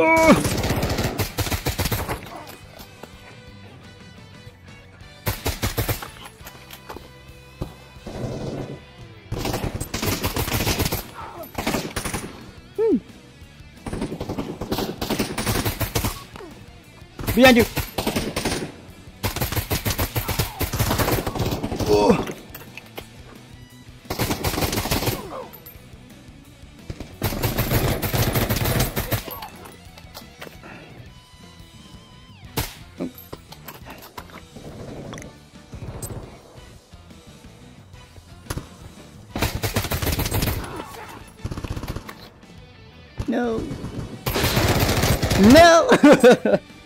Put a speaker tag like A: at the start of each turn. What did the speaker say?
A: Wah. Behind you. Oh. No. No!